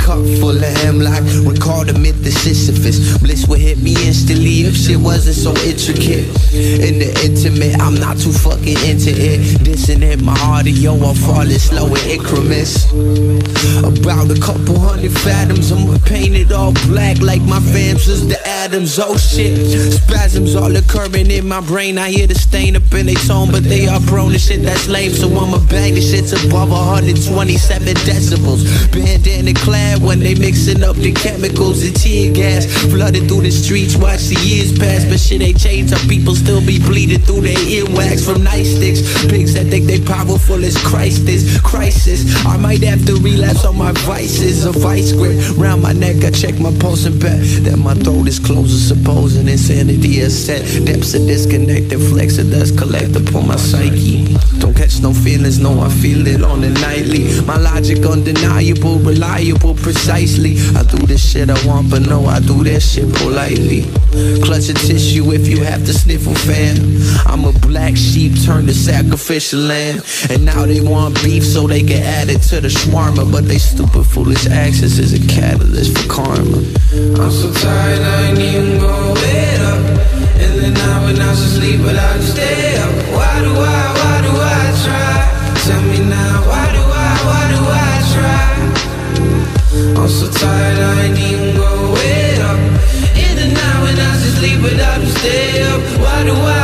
Cup full of hemlock, recall the myth of Sisyphus. Bliss would hit me instantly if shit wasn't so intricate. In the intimate, I'm not too fucking into it. Dissonant, my audio, I'm falling slow in increments. About a couple hundred fathoms, I'm painted all black Like my fams is the Addams, oh shit. Spasms all occurring in my brain, I hear the stain up in their tone But they are prone to shit that's lame, so I'ma bang the shit's above 127 decibels. Bandana clad when they mixing up the chemicals and tear gas. Flooded through the streets, watch the years pass, but shit ain't changed. Our people still be bleeding through their earwax from nightsticks. Pigs that think they powerful as Christ is. Crisis, I might have to relapse on my vices. A vice grip round my neck, I check my pulse and bet that my throat is closer. Supposing insanity is set. Depths are disconnected, flex of dust collect upon my psyche. Don't catch no feelings, no, I feel it on the nightly. My logic undeniable, reliable, precisely. I do the shit I want, but no, I do that shit politely. Clutch a tissue if you have to sniffle fan. I'm a black sheep turned to sacrificial lamb. And now they want beef so they can add it to the shawarma. But they stupid, foolish actions is a catalyst stay up? Why do I?